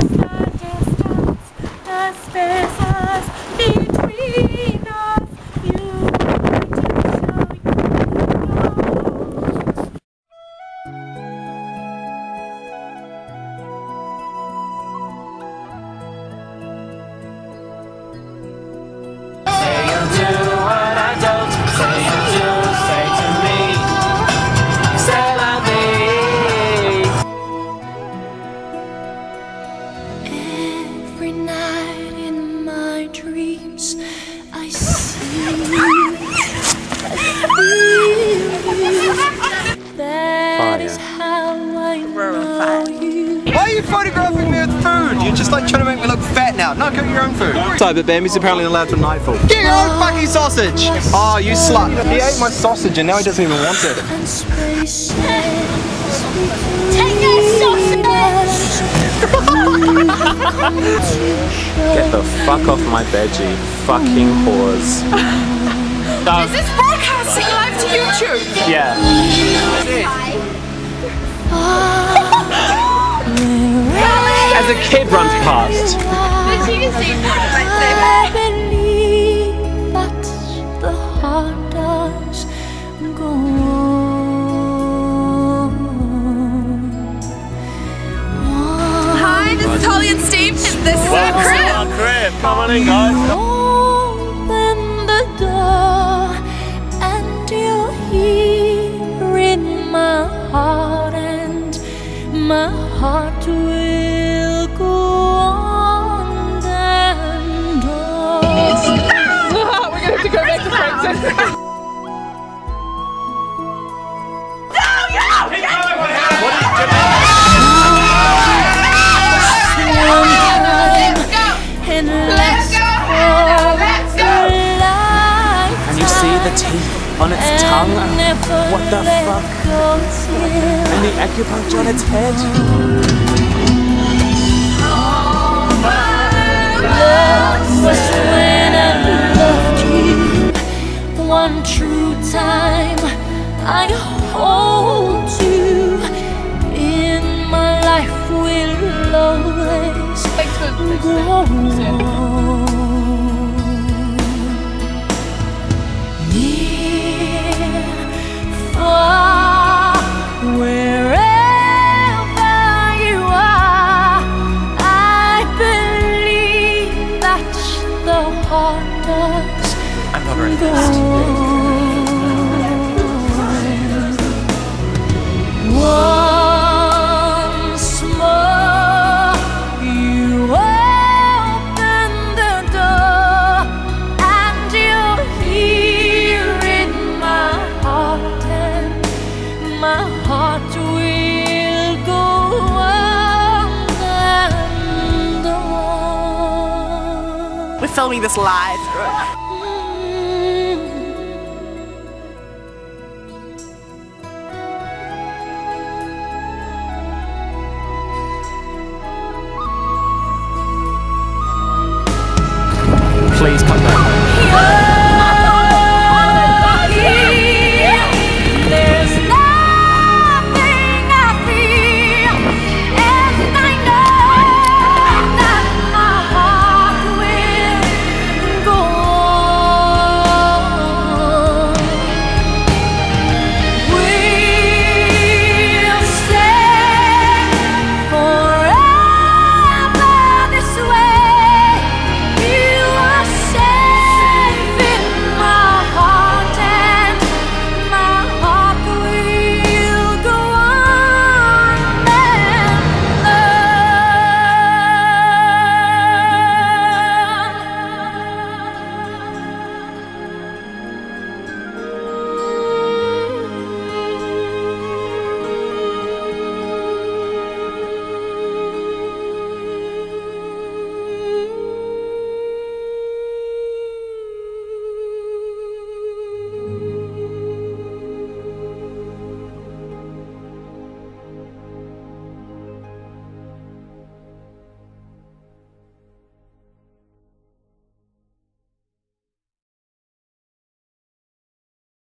As the distance, the spaces look fat. No, cook your own food. Sorry, but Bambi's oh. apparently allowed to nightfall. Get your own oh. fucking sausage! Oh, you slut. He ate my sausage and now he doesn't even want it. Take that sausage! Get the fuck off my bed, you fucking whores. Is this broadcasting live to YouTube? Yeah. As a kid runs past. Did you see I believe that the heart does go on. Hi, this is Holly and Steve, and this is our crib. crib. Come on in, guys. Open the door and you're here in my heart and my heart will the teeth on its tongue? What the fuck? And the acupuncture on its head? Go on. On. We're this live. Please cut that.